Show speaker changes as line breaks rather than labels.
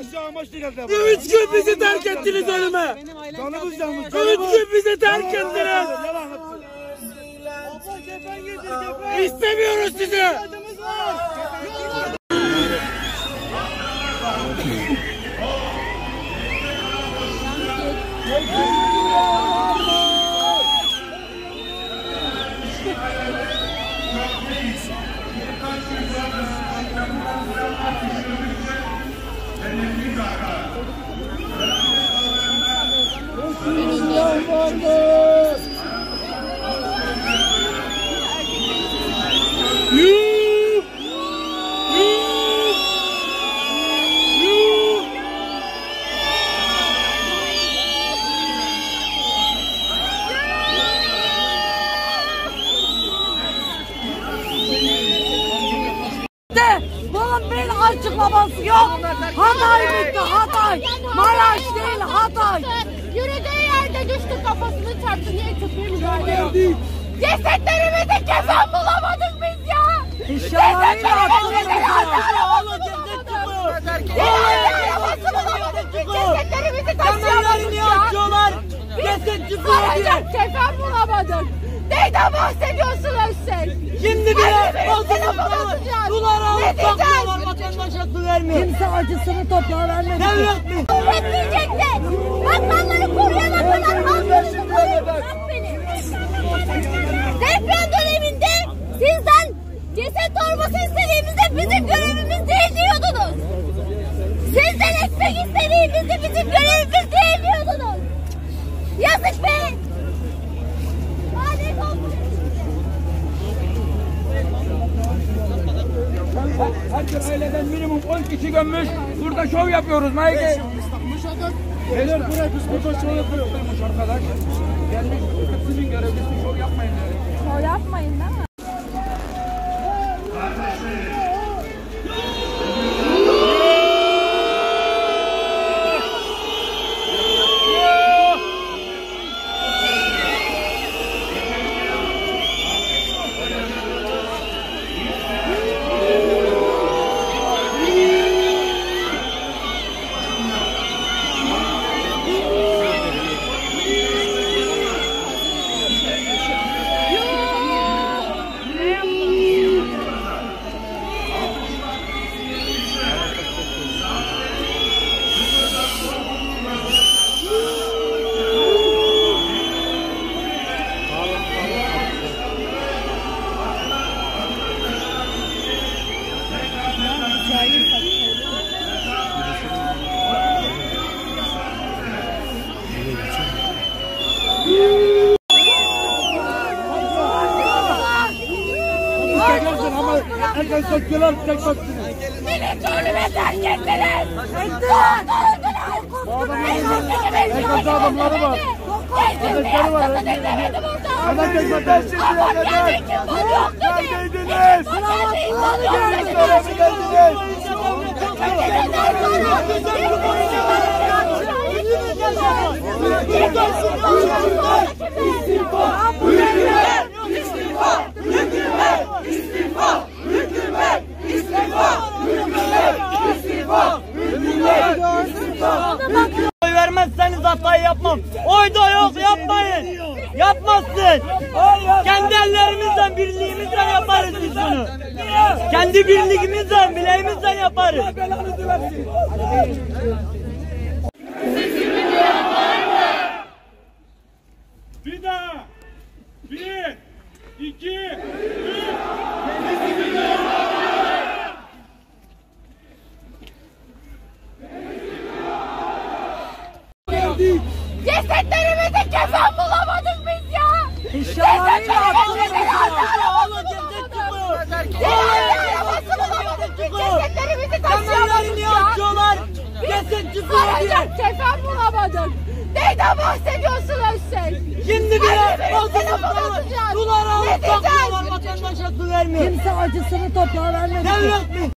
Üç gün bizi terk ettiniz ölüme.
Canımız canımız.
Üç gün bizi terk ettiniz. İstemiyoruz sizi. Yuh!
De bunun bir açıklaması yok. Hatay bitti Hatay. Maraş değil Hatay.
Yürüdüğü yerde düştü kafasını çarptı. Niye köpeği müdahale yok? Cesetlerimizi kefen bulamadık biz ya.
İnşallah
Cesetlerimizi arabası bulamadık. Biz cesetlerimizi taşıyamadık ya.
Ceset
Saracak kefen bulamadık. Neyden bahsediyorsunuz siz?
Şimdi bile ama
atacağız.
dolar alıp
diyeceğiz?
saklıyorlar vatandaş aklı vermiyor. Kimse acısını toprağa vermedi. Devlet mi?
Üretmeyecekler. Batmanları koruyana kadar halkını koruyun.
Herkes aileden minimum 10 kişi gömmüş. Burada şov yapıyoruz. Mayge. Beyler buraya biz burada şov yapıyoruz. Arkadaş. Gelmiş. Sizin görevlisi şov yapmayın.
O yapmayın değil mi?
Herkes çekiyorlar tek baksın.
Beni zulüme terk ettiniz.
Herkes adamları var. Kardeşleri var. Hemen tek.
Ama geldi kim var yok dedi.
Neredeydiniz?
Nerede insan yok dedi.
Nereye geldiniz?
Oy vermezseniz yapmam. Oy da yok yapmayın. Yapmazsın. Kendi ellerimizle birliğimizle yaparız biz bunu. Kendi birliğimizle bileğimizle yaparız.
Bir daha. Bir. iki, üç.
Cesetlerimizi kefen bulamadık biz ya. Cesetlerimizi Cenaze arabası bulamadık biz cesetlerimizi taşıyamadık ya.
diye.
Saracak kefen bulamadık. Neyden bahsediyorsunuz siz?
Şimdi bile
atacağız.
dolar
Ne
alıp saklıyorlar vatandaş aklı vermiyor. Kimse acısını toprağa vermedi. Devlet mi?